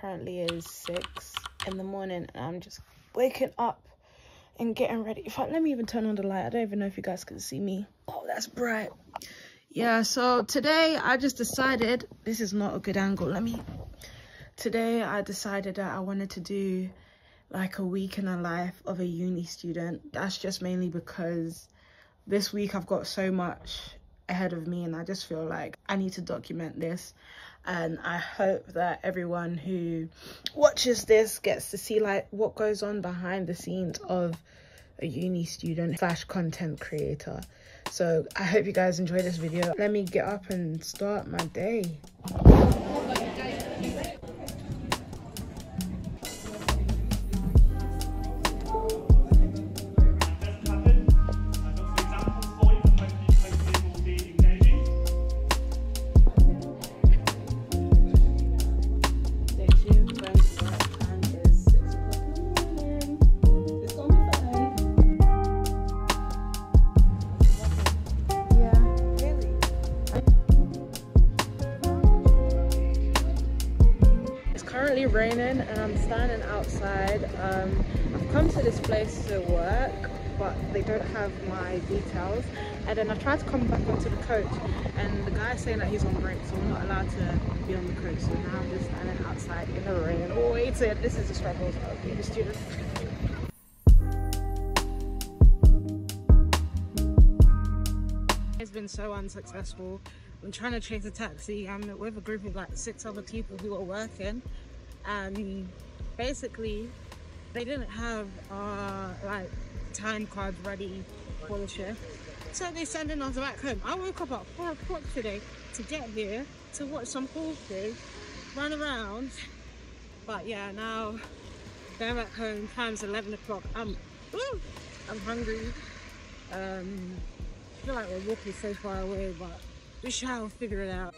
currently is 6 in the morning and I'm just waking up and getting ready. In fact, let me even turn on the light. I don't even know if you guys can see me. Oh, that's bright. Yeah, so today I just decided, this is not a good angle. Let me, today I decided that I wanted to do like a week in the life of a uni student. That's just mainly because this week I've got so much ahead of me and I just feel like I need to document this and I hope that everyone who watches this gets to see like what goes on behind the scenes of a uni student slash content creator. So I hope you guys enjoy this video. Let me get up and start my day raining and I'm standing outside. Um, I've come to this place to work but they don't have my details and then I tried to come back onto the coach and the guy's saying that he's on break so I'm not allowed to be on the coach so now I'm just standing outside in the rain waiting. This is the struggles of being a student. It's been so unsuccessful. I'm trying to chase a taxi. I'm with a group of like six other people who are working and basically they didn't have uh, like time cards ready for the shift. So they sending us back home. I woke up at four o'clock today to get here to watch some horses run around. But yeah now they're back home. Time's 11 o'clock. I'm woo, i'm hungry. Um I feel like we're walking so far away but we shall figure it out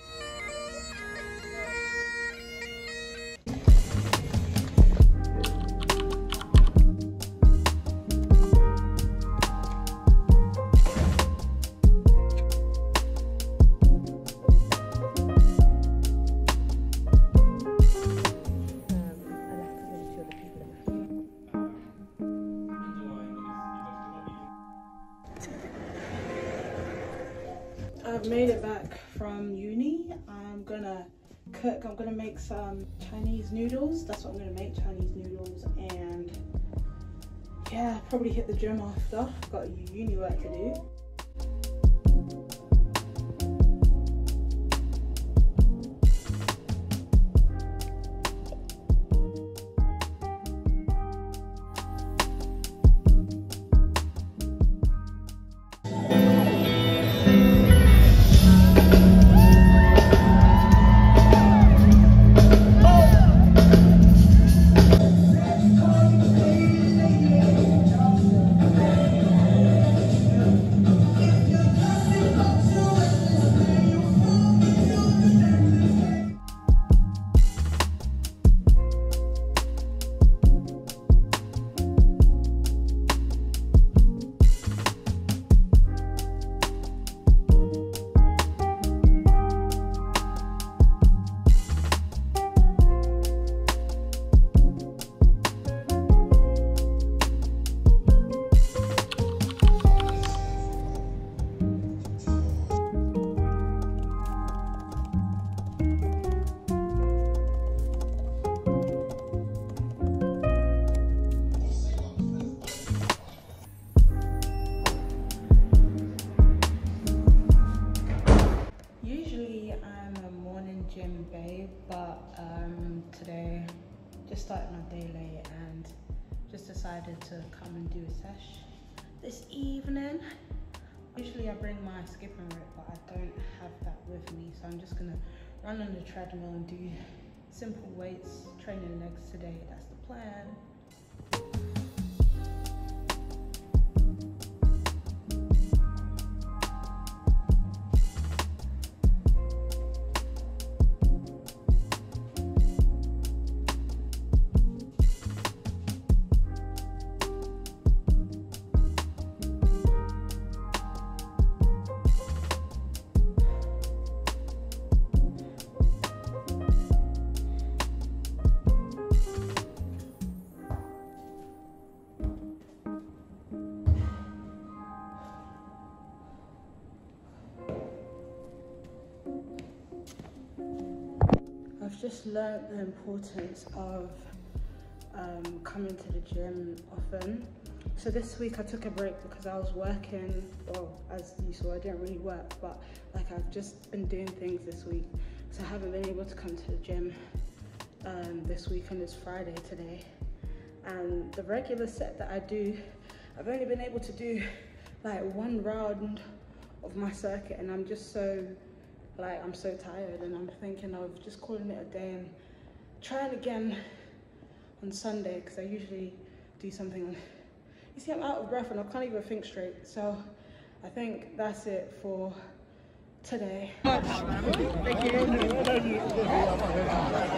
I've made it back from uni. I'm gonna cook. I'm gonna make some Chinese noodles. That's what I'm gonna make, Chinese noodles. And yeah, probably hit the gym after. Got uni work to do. Decided to come and do a sesh this evening. Usually I bring my skipping rope but I don't have that with me so I'm just gonna run on the treadmill and do simple weights training legs today. That's the plan just learned the importance of um, coming to the gym often. So this week I took a break because I was working, well, as you saw, I didn't really work, but like I've just been doing things this week. So I haven't been able to come to the gym um, this week and it's Friday today. And the regular set that I do, I've only been able to do like one round of my circuit and I'm just so, like, I'm so tired and I'm thinking of just calling it a day and trying again on Sunday because I usually do something. You see, I'm out of breath and I can't even think straight. So I think that's it for today. Thank you.